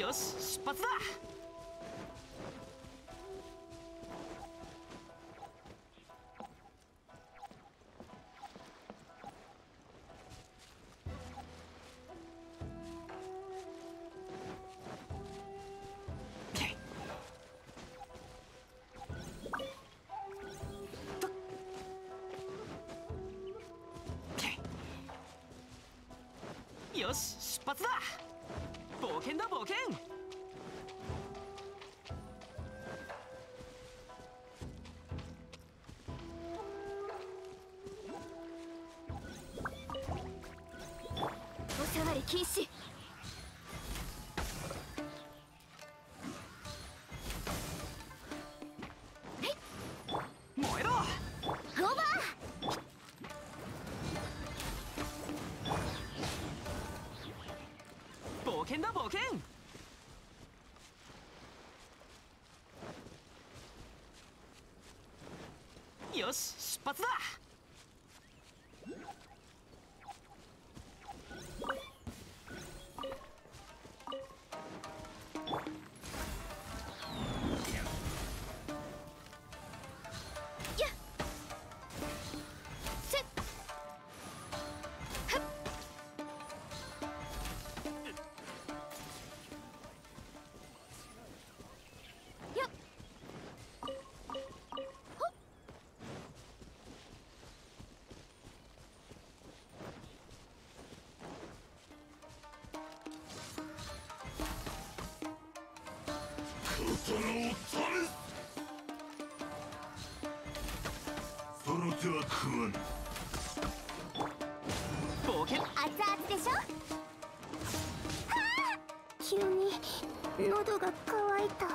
よし出発だ。よし出発だ。冒険だ冒険。おしゃわり禁止。よし出発だ。刀を試すその手は食わぬ。冒険。熱々でしょ？はあ！急に喉が渇いた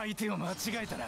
相手を間違えたな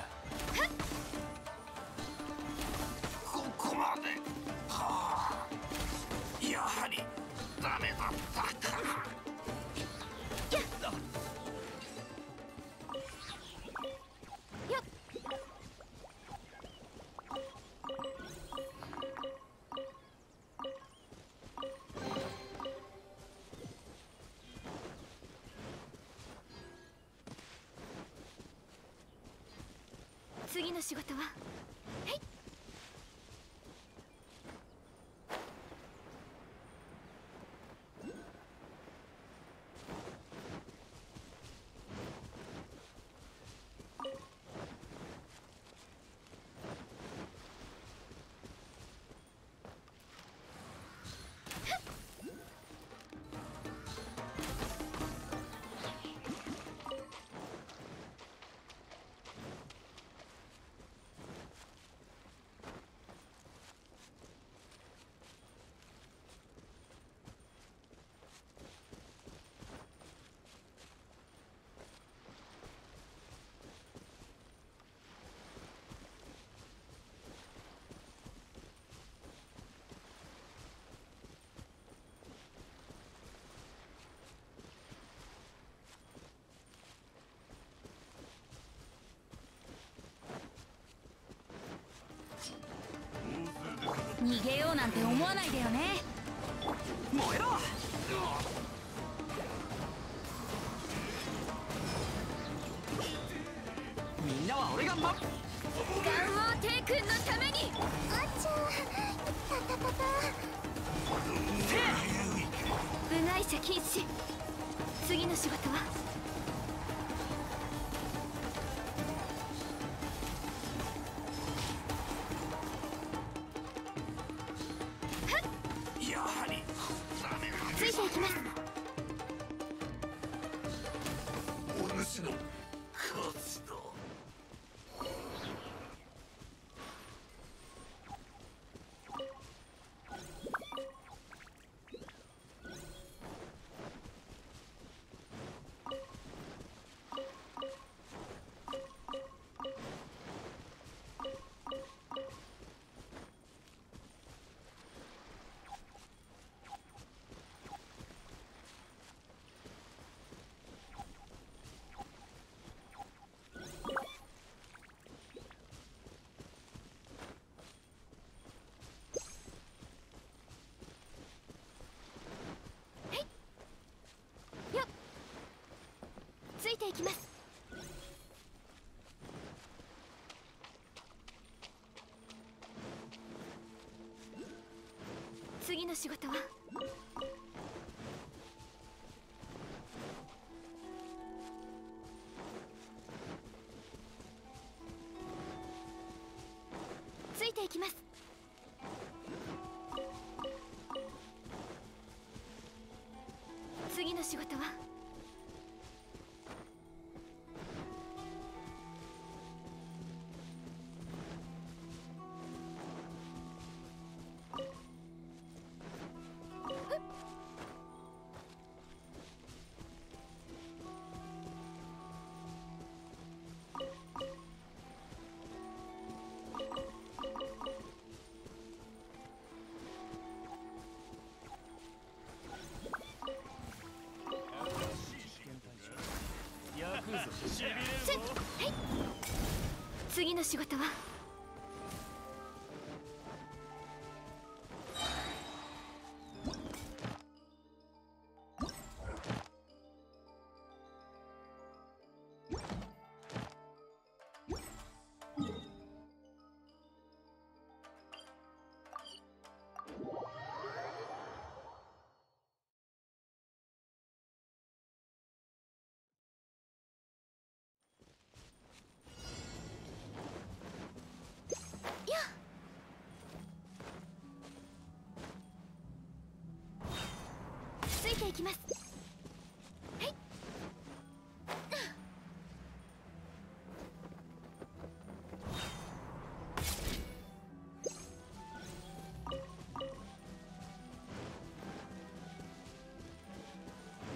仕事は。なんて思わないでよね。燃えろ。みんなは俺がまガンオーテイ君のために。あちゃたたたた部外者禁止。次の仕事はていきます。次の仕事は？ついていきます。次の仕事は？次の仕事は？ていきます。はい。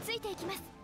ついていきます。